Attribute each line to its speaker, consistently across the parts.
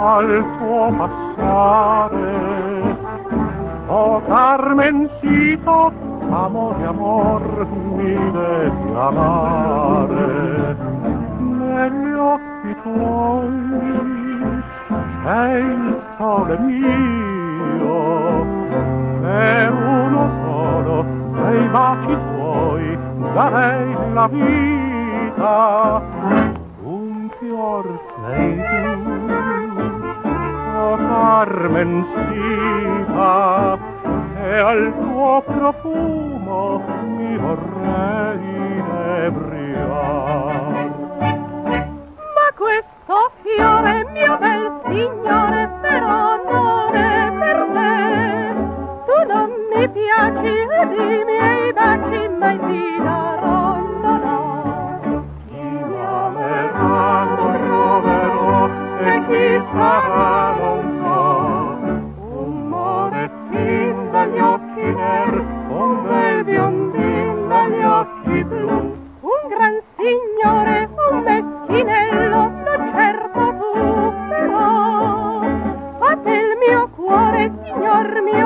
Speaker 1: Al tuo passare. O Carmencito, amore, amor, mi devi amare. Negli occhi tuoi sei il sole mio, e uno solo dei baci tuoi darei la vita. Sei tu, Carmencita, e al tuo profumo mi vorrei inebriar.
Speaker 2: Ma questo fiore, mio bel signore, però non è per me. Tu non mi piaci ed i miei baci mai ti darò, darmi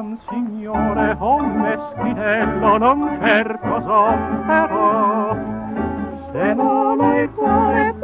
Speaker 2: gran signore, un meschinello non certo
Speaker 1: son però, se non hai cuore